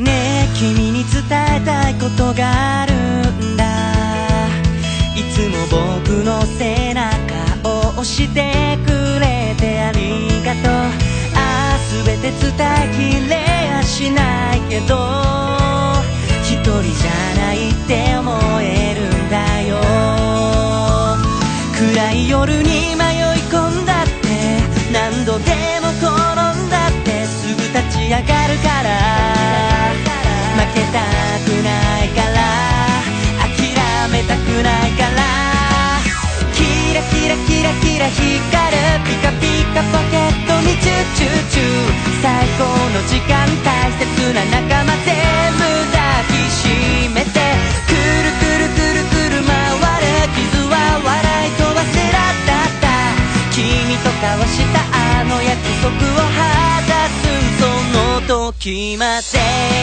ねえ君に伝えたいことがあるんだ。いつも僕の背中を押してくれてありがとう。ああ全て伝えきれやしないけど一人じゃないって思えるんだよ。暗い夜に迷い込んだって何度でも転んだってすぐ立ち上がるから。最高の時間大切な仲間全部抱きしめてくるくるくるくる回る傷は笑いと忘れだった。君と交わしたあの約束を果たすその時まで。